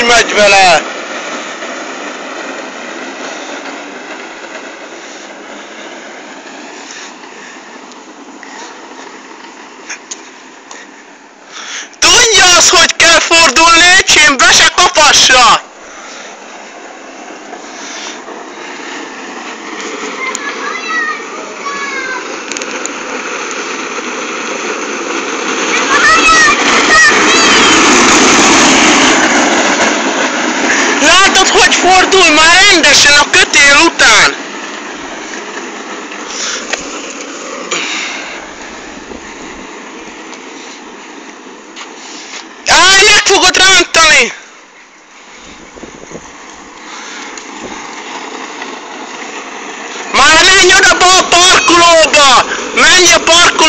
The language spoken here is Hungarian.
megy vele! Tudja az, hogy kell fordulni, öcsém, be se kapassa! Hogy fordul már rendesen a kötél után? Állj, meg fogod rántani! Már menj oda a parkolóba! Menj a parkolóba!